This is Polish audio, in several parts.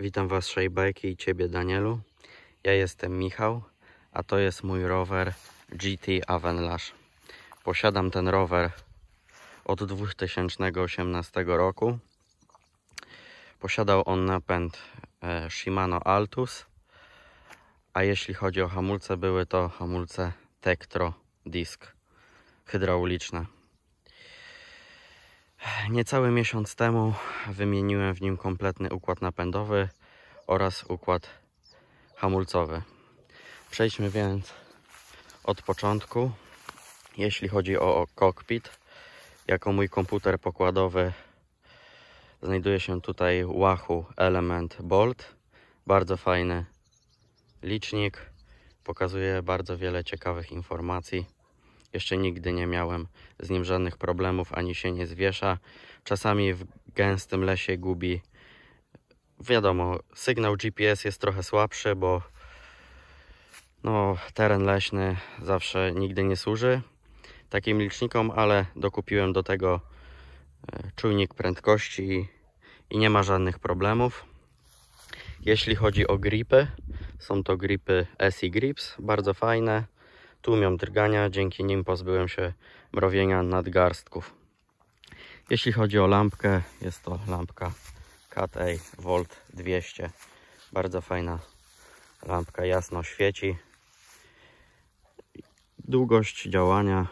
Witam Was Szejbajki i Ciebie Danielu. Ja jestem Michał, a to jest mój rower GT Avenlash. Posiadam ten rower od 2018 roku. Posiadał on napęd e, Shimano Altus, a jeśli chodzi o hamulce, były to hamulce Tektro Disc hydrauliczne. Niecały miesiąc temu wymieniłem w nim kompletny układ napędowy oraz układ hamulcowy. Przejdźmy więc od początku. Jeśli chodzi o kokpit, jako mój komputer pokładowy znajduje się tutaj Wahoo Element Bolt. Bardzo fajny licznik. Pokazuje bardzo wiele ciekawych informacji. Jeszcze nigdy nie miałem z nim żadnych problemów, ani się nie zwiesza. Czasami w gęstym lesie gubi. Wiadomo, sygnał GPS jest trochę słabszy, bo no, teren leśny zawsze nigdy nie służy takim licznikom, ale dokupiłem do tego e, czujnik prędkości i nie ma żadnych problemów. Jeśli chodzi o gripy, są to gripy SI Grips, bardzo fajne tłumią drgania, dzięki nim pozbyłem się mrowienia nadgarstków. Jeśli chodzi o lampkę, jest to lampka Cat A Volt 200. Bardzo fajna lampka, jasno świeci. Długość działania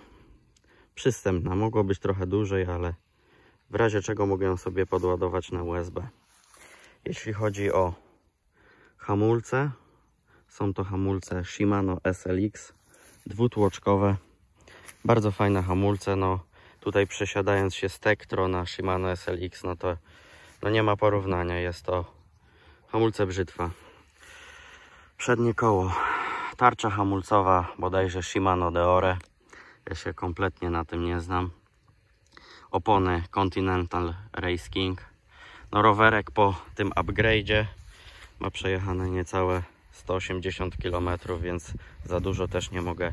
przystępna, mogło być trochę dłużej, ale w razie czego mogę ją sobie podładować na USB. Jeśli chodzi o hamulce, są to hamulce Shimano SLX dwutłoczkowe. Bardzo fajne hamulce. No, tutaj przesiadając się z Tektro na Shimano SLX, no to no nie ma porównania. Jest to hamulce brzytwa. Przednie koło. Tarcza hamulcowa, bodajże Shimano Deore. Ja się kompletnie na tym nie znam. Opony Continental Race King. No rowerek po tym upgrade'zie ma przejechane niecałe 180 km, więc za dużo też nie mogę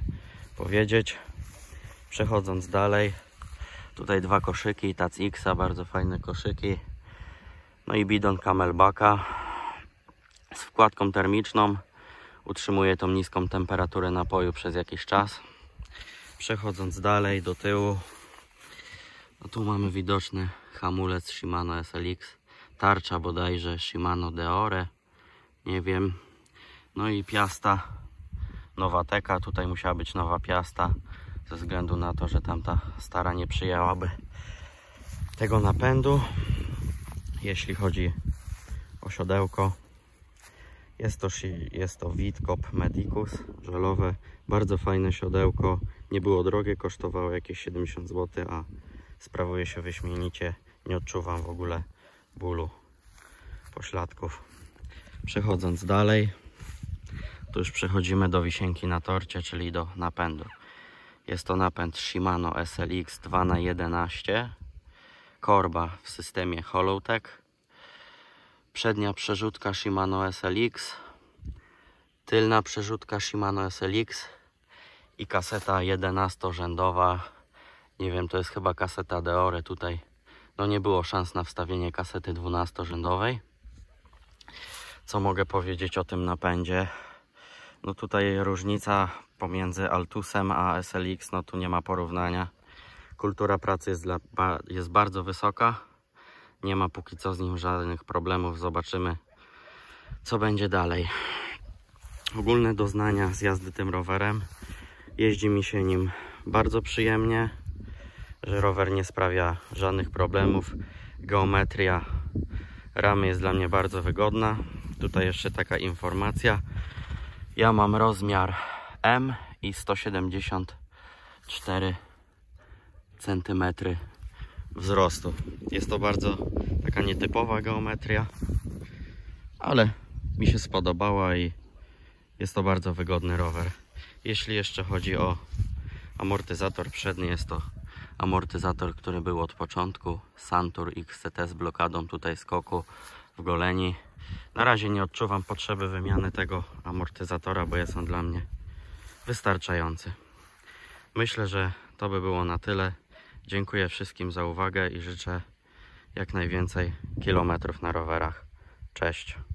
powiedzieć. Przechodząc dalej, tutaj dwa koszyki, Tac X, bardzo fajne koszyki. No i bidon Camelbacka z wkładką termiczną. Utrzymuje tą niską temperaturę napoju przez jakiś czas. Przechodząc dalej do tyłu, no tu mamy widoczny hamulec Shimano SLX, tarcza bodajże Shimano Deore, nie wiem, no i piasta nowa teka. Tutaj musiała być nowa piasta ze względu na to, że tamta stara nie przyjęłaby tego napędu. Jeśli chodzi o siodełko, jest to, jest to Witkop Medicus żelowe. Bardzo fajne siodełko. Nie było drogie, kosztowało jakieś 70 zł, a sprawuje się wyśmienicie. Nie odczuwam w ogóle bólu pośladków. Przechodząc dalej, tu już przechodzimy do wisienki na torcie, czyli do napędu. Jest to napęd Shimano SLX 2x11. Korba w systemie Hollowtech. Przednia przerzutka Shimano SLX. Tylna przerzutka Shimano SLX. I kaseta 11-rzędowa. Nie wiem, to jest chyba kaseta Deore tutaj. No nie było szans na wstawienie kasety 12-rzędowej. Co mogę powiedzieć o tym napędzie? No tutaj różnica pomiędzy Altusem a SLX, no tu nie ma porównania. Kultura pracy jest, dla, jest bardzo wysoka. Nie ma póki co z nim żadnych problemów. Zobaczymy, co będzie dalej. Ogólne doznania z jazdy tym rowerem. Jeździ mi się nim bardzo przyjemnie, że rower nie sprawia żadnych problemów. Geometria ramy jest dla mnie bardzo wygodna. Tutaj jeszcze taka informacja. Ja mam rozmiar M i 174 cm wzrostu. Jest to bardzo taka nietypowa geometria, ale mi się spodobała i jest to bardzo wygodny rower. Jeśli jeszcze chodzi o amortyzator przedni, jest to amortyzator, który był od początku Santur XCT z blokadą tutaj skoku w goleni na razie nie odczuwam potrzeby wymiany tego amortyzatora, bo jest on dla mnie wystarczający. Myślę, że to by było na tyle. Dziękuję wszystkim za uwagę i życzę jak najwięcej kilometrów na rowerach. Cześć.